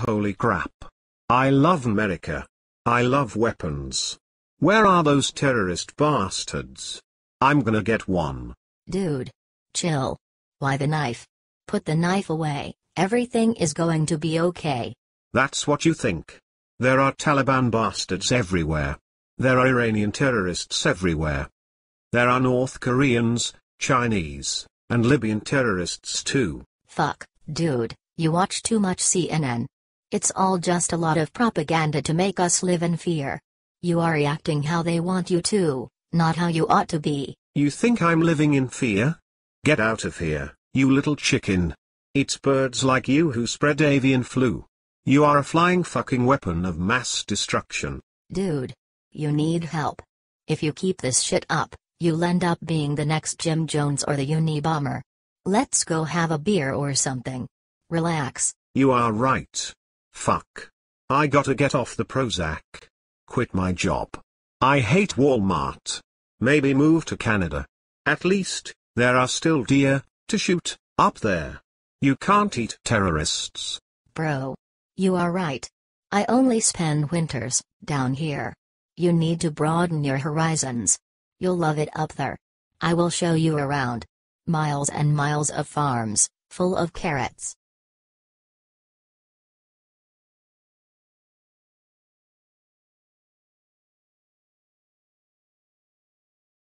Holy crap. I love America. I love weapons. Where are those terrorist bastards? I'm gonna get one. Dude. Chill. Why the knife? Put the knife away, everything is going to be okay. That's what you think. There are Taliban bastards everywhere. There are Iranian terrorists everywhere. There are North Koreans, Chinese, and Libyan terrorists too. Fuck, dude, you watch too much CNN. It's all just a lot of propaganda to make us live in fear. You are reacting how they want you to, not how you ought to be. You think I'm living in fear? Get out of here, you little chicken. It's birds like you who spread avian flu. You are a flying fucking weapon of mass destruction. Dude. You need help. If you keep this shit up, you'll end up being the next Jim Jones or the Unabomber. Let's go have a beer or something. Relax. You are right. Fuck. I gotta get off the Prozac. Quit my job. I hate Walmart. Maybe move to Canada. At least, there are still deer, to shoot, up there. You can't eat terrorists. Bro. You are right. I only spend winters, down here. You need to broaden your horizons. You'll love it up there. I will show you around. Miles and miles of farms, full of carrots,